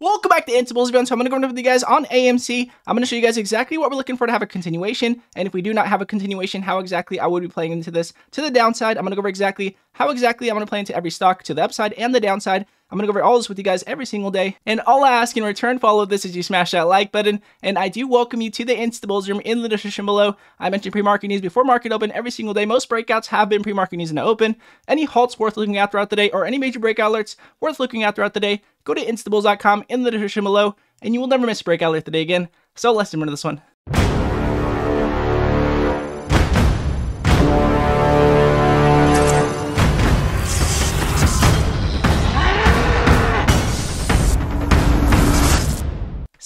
Welcome back to InstaBulls So I'm going to go over with you guys on AMC. I'm going to show you guys exactly what we're looking for to have a continuation. And if we do not have a continuation, how exactly I would be playing into this to the downside. I'm going to go over exactly how exactly I'm going to play into every stock to the upside and the downside. I'm to go over all this with you guys every single day. And all I ask in return of this is you smash that like button. And I do welcome you to the InstaBulls room in the description below. I mentioned pre-market news before market open every single day. Most breakouts have been pre-market news in the open. Any halts worth looking at throughout the day or any major breakout alerts worth looking at throughout the day, go to instabulls.com in the description below and you will never miss a breakout alert today again. So let's jump into this one.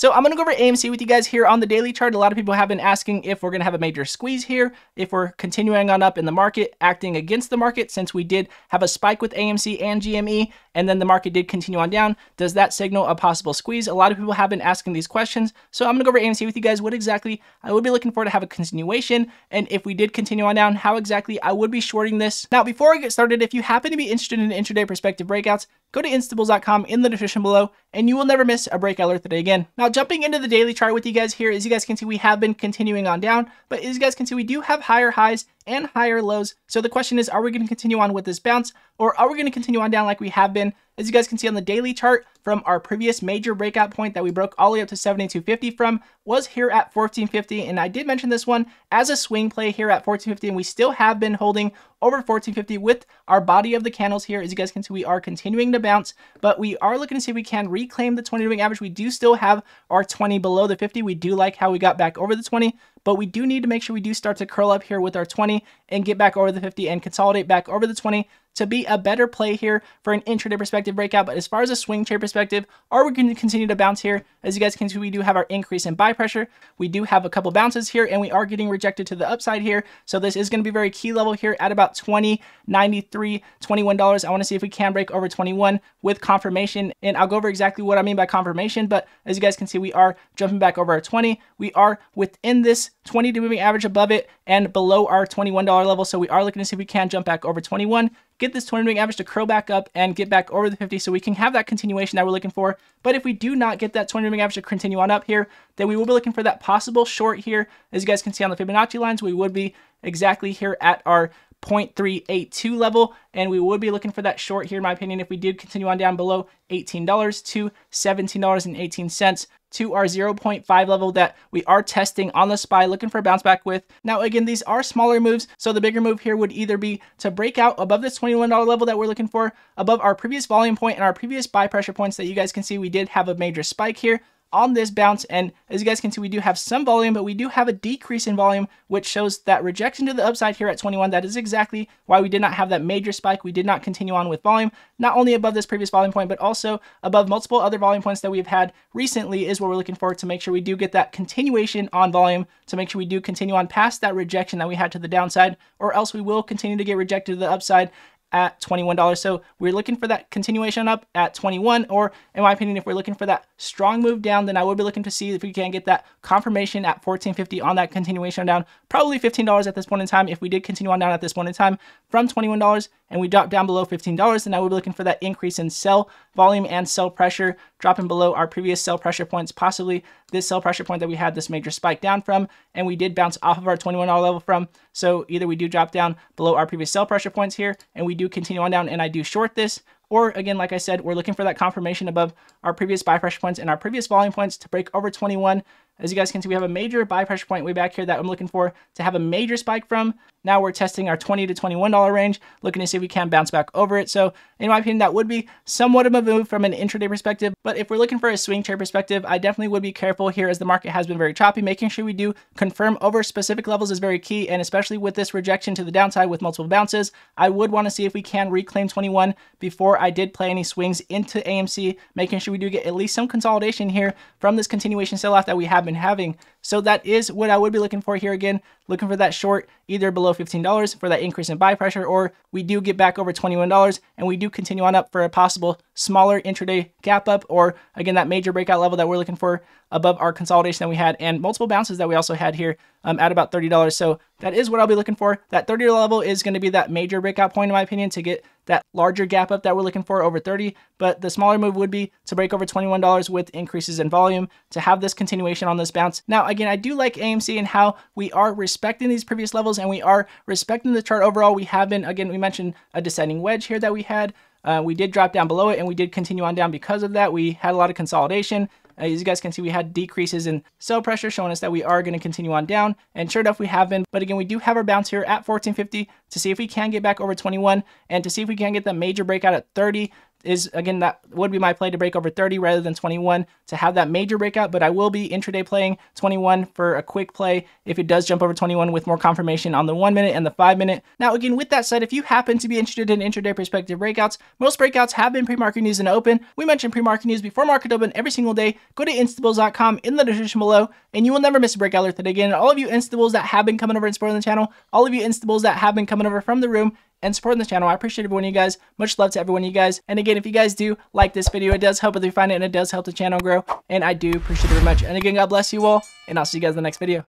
So I'm to go over AMC with you guys here on the daily chart. A lot of people have been asking if we're going to have a major squeeze here, if we're continuing on up in the market, acting against the market, since we did have a spike with AMC and GME, and then the market did continue on down. Does that signal a possible squeeze? A lot of people have been asking these questions. So I'm to go over AMC with you guys, what exactly I would be looking for to have a continuation, and if we did continue on down, how exactly I would be shorting this. Now, before I get started, if you happen to be interested in intraday perspective breakouts, go to instabulls.com in the description below, and you will never miss a breakout alert today again. Now, jumping into the daily chart with you guys here, as you guys can see, we have been continuing on down, but as you guys can see, we do have higher highs and higher lows. So the question is, are we going to continue on with this bounce, or are we going to continue on down like we have been? As you guys can see on the daily chart from our previous major breakout point that we broke all the way up to 7250 from was here at 1450. And I did mention this one as a swing play here at 1450. And we still have been holding over 1450 with our body of the candles here. As you guys can see, we are continuing to bounce, but we are looking to see if we can reclaim the 20 moving average. We do still have our 20 below the 50. We do like how we got back over the 20, but we do need to make sure we do start to curl up here with our 20 and get back over the 50 and consolidate back over the 20 to be a better play here for an intraday perspective breakout. But as far as a swing trade perspective, are we going to continue to bounce here? As you guys can see, we do have our increase in buy pressure. We do have a couple bounces here and we are getting rejected to the upside here. So this is going to be very key level here at about 20, 93, $21. I want to see if we can break over 21 with confirmation. And I'll go over exactly what I mean by confirmation. But as you guys can see, we are jumping back over our 20. We are within this 20 to moving average above it and below our $21 level. So we are looking to see if we can jump back over 21 get this 20 moving average to curl back up and get back over the 50 so we can have that continuation that we're looking for. But if we do not get that 20 moving average to continue on up here, then we will be looking for that possible short here. As you guys can see on the Fibonacci lines, we would be exactly here at our 0.382 level and we would be looking for that short here in my opinion if we did continue on down below $18 to $17.18 to our 0.5 level that we are testing on the SPY, looking for a bounce back with. Now, again, these are smaller moves, so the bigger move here would either be to break out above this $21 level that we're looking for, above our previous volume point and our previous buy pressure points that you guys can see we did have a major spike here, on this bounce. And as you guys can see, we do have some volume, but we do have a decrease in volume, which shows that rejection to the upside here at 21. That is exactly why we did not have that major spike. We did not continue on with volume, not only above this previous volume point, but also above multiple other volume points that we've had recently is what we're looking for to make sure we do get that continuation on volume, to make sure we do continue on past that rejection that we had to the downside, or else we will continue to get rejected to the upside at $21. So we're looking for that continuation up at 21, or in my opinion, if we're looking for that strong move down, then I would be looking to see if we can get that confirmation at 1450 on that continuation down, probably $15 at this point in time. If we did continue on down at this point in time from $21 and we drop down below $15, then I would be looking for that increase in sell volume and sell pressure, dropping below our previous sell pressure points, possibly this sell pressure point that we had this major spike down from, and we did bounce off of our $21 level from. So either we do drop down below our previous sell pressure points here, and we do continue on down and I do short this, or again, like I said, we're looking for that confirmation above our previous buy pressure points and our previous volume points to break over 21 as you guys can see, we have a major buy pressure point way back here that I'm looking for to have a major spike from. Now we're testing our 20 to $21 range, looking to see if we can bounce back over it. So in my opinion, that would be somewhat of a move from an intraday perspective. But if we're looking for a swing trade perspective, I definitely would be careful here as the market has been very choppy. Making sure we do confirm over specific levels is very key. And especially with this rejection to the downside with multiple bounces, I would want to see if we can reclaim 21 before I did play any swings into AMC, making sure we do get at least some consolidation here from this continuation sell-off that we have been been having. So that is what I would be looking for here again, looking for that short either below $15 for that increase in buy pressure, or we do get back over $21 and we do continue on up for a possible smaller intraday gap up, or again, that major breakout level that we're looking for above our consolidation that we had and multiple bounces that we also had here um, at about $30. So that is what I'll be looking for. That 30 level is going to be that major breakout point in my opinion to get that larger gap up that we're looking for over 30. But the smaller move would be to break over $21 with increases in volume to have this continuation on this bounce. Now, again, I do like AMC and how we are respecting these previous levels and we are respecting the chart overall. We have been, again, we mentioned a descending wedge here that we had. Uh, we did drop down below it and we did continue on down because of that. We had a lot of consolidation. Uh, as you guys can see, we had decreases in sell pressure showing us that we are going to continue on down. And sure enough, we have been. But again, we do have our bounce here at 1450 to see if we can get back over 21 and to see if we can get that major breakout at 30 is again that would be my play to break over 30 rather than 21 to have that major breakout but i will be intraday playing 21 for a quick play if it does jump over 21 with more confirmation on the one minute and the five minute. Now again with that said if you happen to be interested in intraday perspective breakouts most breakouts have been pre-market news and open. We mentioned pre-market news before market open every single day. Go to instabulls.com in the description below and you will never miss a breakout alert that again all of you InstaBulls that have been coming over and supporting the channel all of you InstaBulls that have been coming over from the room and supporting the channel. I appreciate every one of you guys. Much love to every one of you guys. And again, if you guys do like this video, it does help if you find it and it does help the channel grow. And I do appreciate it very much. And again, God bless you all. And I'll see you guys in the next video.